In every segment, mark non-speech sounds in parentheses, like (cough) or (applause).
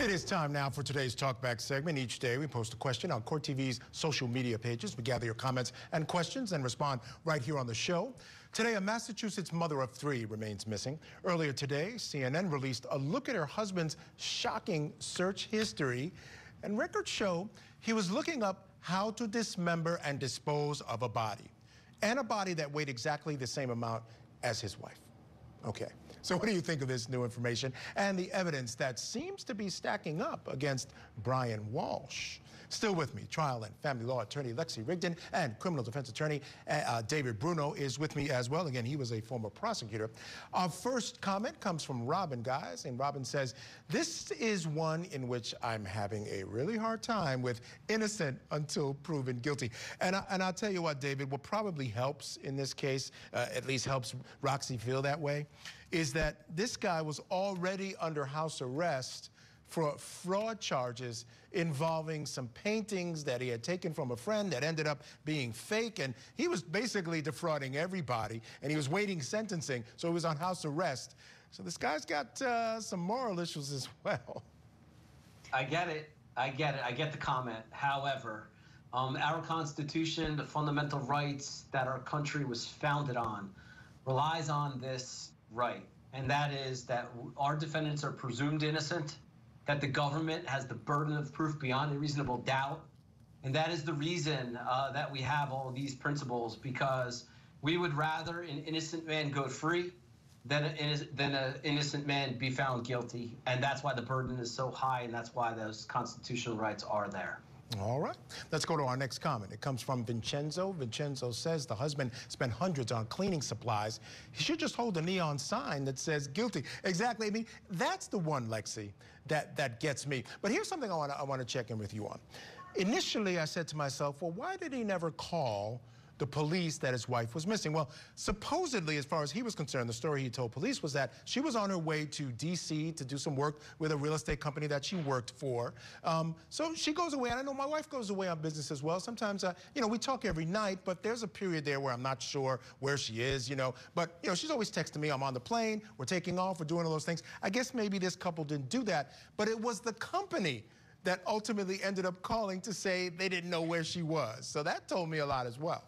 It is time now for today's Talkback segment. Each day we post a question on Court TV's social media pages. We gather your comments and questions and respond right here on the show. Today, a Massachusetts mother of three remains missing. Earlier today, CNN released a look at her husband's shocking search history. And records show he was looking up how to dismember and dispose of a body. And a body that weighed exactly the same amount as his wife. Okay, so what do you think of this new information and the evidence that seems to be stacking up against Brian Walshe? Still with me, trial and family law attorney Lexi Rigdon and criminal defense attorney uh, uh, David Bruno is with me as well. Again, he was a former prosecutor. Our first comment comes from Robin, guys, and Robin says, this is one in which I'm having a really hard time with innocent until proven guilty. And, I, and I'll tell you what, David, what probably helps in this case, uh, at least helps Roxy feel that way, is that this guy was already under house arrest for fraud charges involving some paintings that he had taken from a friend that ended up being fake. And he was basically defrauding everybody. And he was waiting sentencing, so he was on house arrest. So this guy's got uh, some moral issues as (laughs) well. I get it. I get it. I get the comment. However, um, our Constitution, the fundamental rights that our country was founded on, relies on this right. And that is that our defendants are presumed innocent that the government has the burden of proof beyond a reasonable doubt. And that is the reason uh, that we have all these principles because we would rather an innocent man go free than an than an innocent man be found guilty. And that's why the burden is so high, and that's why those constitutional rights are there. All right. Let's go to our next comment. It comes from Vincenzo. Vincenzo says the husband spent hundreds on cleaning supplies. He should just hold a neon sign that says guilty. Exactly. I mean, that's the one, Lexi, that, that gets me. But here's something I want to I want to check in with you on. Initially, I said to myself, well, why did he never call the police that his wife was missing. Well, supposedly, as far as he was concerned, the story he told police was that she was on her way to D.C. to do some work with a real estate company that she worked for. Um, so she goes away, and I know my wife goes away on business as well. Sometimes, uh, you know, we talk every night, but there's a period there where I'm not sure where she is, you know. But, you know, she's always texting me, I'm on the plane, we're taking off, we're doing all those things. I guess maybe this couple didn't do that, but it was the company that ultimately ended up calling to say they didn't know where she was. So that told me a lot as well.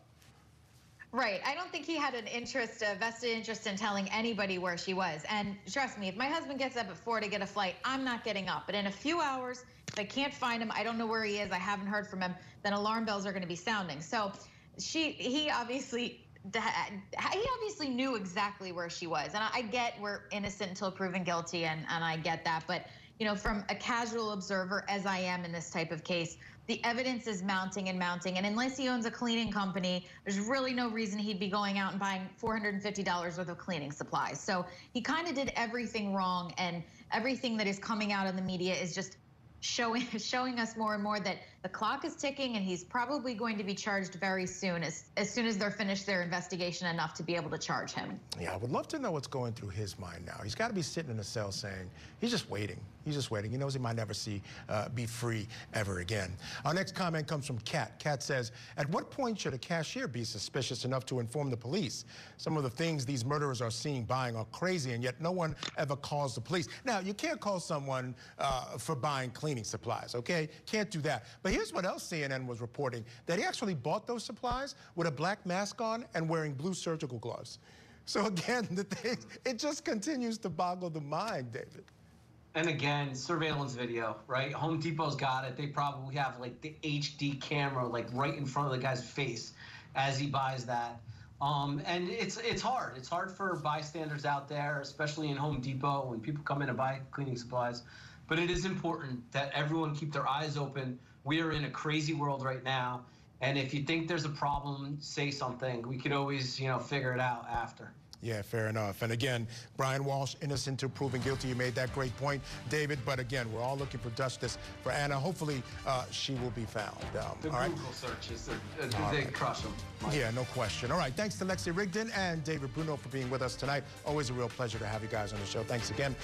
Right. I don't think he had an interest, a vested interest in telling anybody where she was. And trust me, if my husband gets up at four to get a flight, I'm not getting up. But in a few hours, if I can't find him, I don't know where he is, I haven't heard from him, then alarm bells are going to be sounding. So she, he obviously he obviously knew exactly where she was. And I get we're innocent until proven guilty, and, and I get that. But, you know, from a casual observer, as I am in this type of case, the evidence is mounting and mounting. And unless he owns a cleaning company, there's really no reason he'd be going out and buying $450 worth of cleaning supplies. So he kind of did everything wrong. And everything that is coming out in the media is just showing (laughs) showing us more and more that the clock is ticking and he's probably going to be charged very soon as, as soon as they're finished their investigation enough to be able to charge him. Yeah, I would love to know what's going through his mind now. He's got to be sitting in a cell saying he's just waiting. He's just waiting. He knows he might never see uh, be free ever again. Our next comment comes from Kat. Kat says, at what point should a cashier be suspicious enough to inform the police? Some of the things these murderers are seeing buying are crazy and yet no one ever calls the police. Now, you can't call someone uh, for buying cleaning supplies, okay? Can't do that. But here's what else CNN was reporting, that he actually bought those supplies with a black mask on and wearing blue surgical gloves. So (laughs) again, the thing, it just continues to boggle the mind, David. And again, surveillance video, right? Home Depot's got it. They probably have like the HD camera like right in front of the guy's face as he buys that. Um, and it's it's hard. It's hard for bystanders out there, especially in Home Depot when people come in to buy cleaning supplies. But it is important that everyone keep their eyes open. We are in a crazy world right now, and if you think there's a problem, say something. We could always, you know, figure it out after. Yeah, fair enough. And again, Brian Walshe, innocent to proven guilty. You made that great point, David. But again, we're all looking for justice for Ana. Hopefully, uh, she will be found. Um, the all Google right? searches, uh, they right. crush them. Mike. Yeah, no question. All right, thanks to Lexi Rigdon and David Bruno for being with us tonight. Always a real pleasure to have you guys on the show. Thanks again.